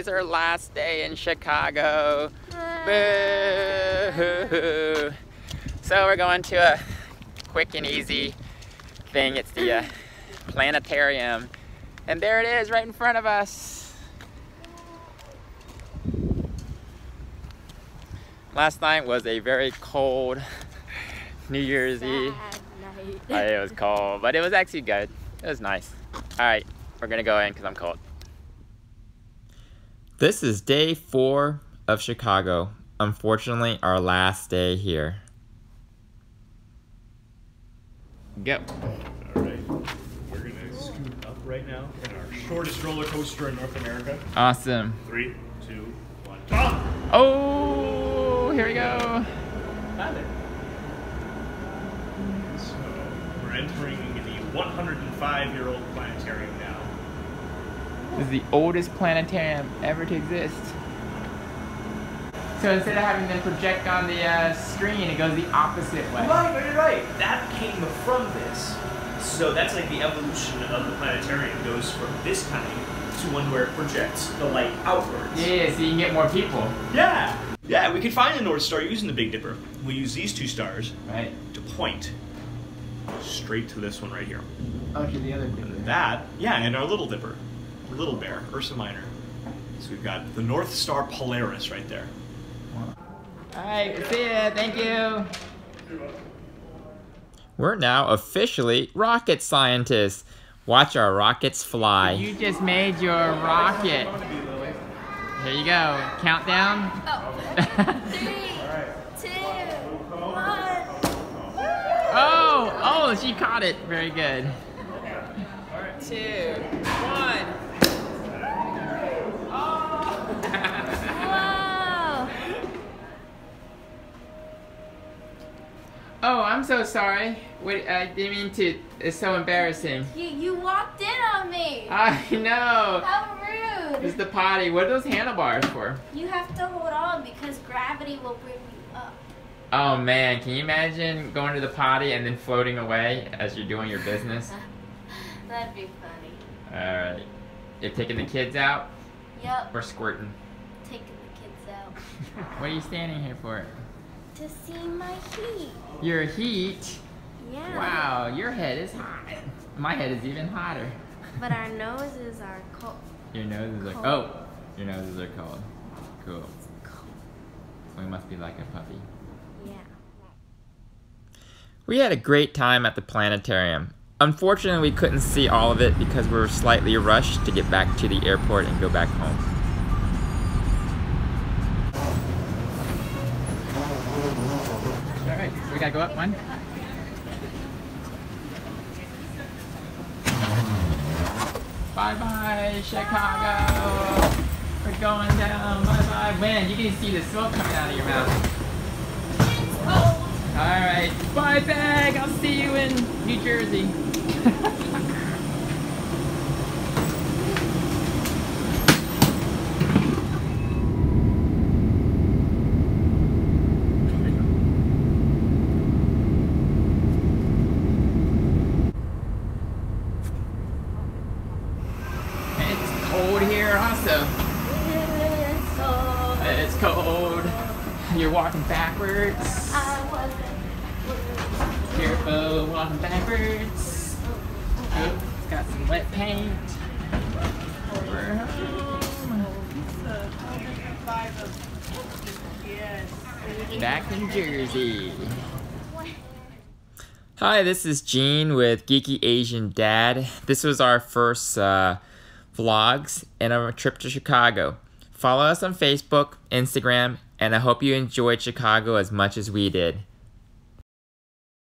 is our last day in Chicago. Boo! So we're going to a quick and easy thing. It's the uh, planetarium. And there it is right in front of us. Last night was a very cold New Year's Eve. Uh, it was cold, but it was actually good. It was nice. All right, we're gonna go in because I'm cold. This is day four of Chicago. Unfortunately, our last day here. Go. All right, we're gonna scoot up right now in our shortest roller coaster in North America. Awesome. Three, two, one, jump! Oh, here we go. Hi there. So we're entering the 105-year-old planetarium now. This is the oldest planetarium ever to exist. So instead of having them project on the uh, screen, it goes the opposite way. Right, right, right. That came from this. So that's like the evolution of the planetarium goes from this kind to one where it projects the light outwards. Yeah, so you can get more people. Yeah. Yeah, we could find the North Star using the Big Dipper. We use these two stars Right. to point straight to this one right here. Oh, to the other And that, yeah, and our Little Dipper, Little Bear, Ursa Minor. So we've got the North Star Polaris right there. Alright, see ya, thank you. We're now officially rocket scientists. Watch our rockets fly. You just made your rocket. Here you go. Countdown. Oh. Three, two, one. Oh, oh, she caught it. Very good. Two, I'm so sorry. Wait, I didn't mean to. It's so embarrassing. You you walked in on me. I know. How It's rude. the potty. What are those handlebars for? You have to hold on because gravity will bring you up. Oh man, can you imagine going to the potty and then floating away as you're doing your business? That'd be funny. Alright. You're taking the kids out? Yep. Or squirting? Taking the kids out what are you standing here for? To see my heat. Your heat? Yeah. Wow, your head is hot. My head is even hotter. But our noses are cold. Your noses are Cold. oh, your noses are cold. Cool. Cold. We must be like a puppy. Yeah. We had a great time at the planetarium. Unfortunately, we couldn't see all of it because we were slightly rushed to get back to the airport and go back home. Gotta go up one. Bye bye, Chicago! We're going down, bye bye. Man, you can see the smoke coming out of your mouth. Alright, bye bag! I'll see you in New Jersey. it's cold here also. So It's cold. You're walking backwards. Careful walking backwards. Oh, it's got some wet paint. Back in Jersey. Hi, this is Gene with Geeky Asian Dad. This was our first uh, vlogs and our trip to Chicago. Follow us on Facebook, Instagram, and I hope you enjoyed Chicago as much as we did.